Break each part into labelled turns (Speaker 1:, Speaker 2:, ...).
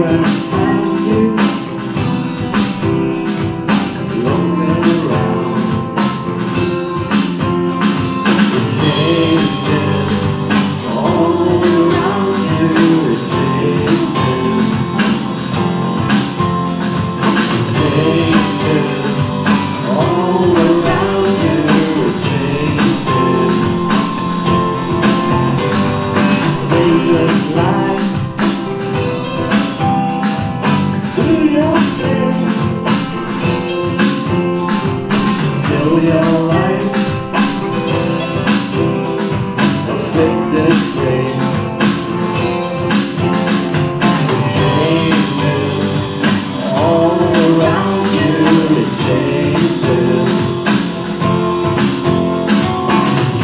Speaker 1: friends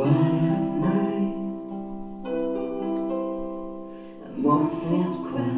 Speaker 1: By at night, I'm often crying.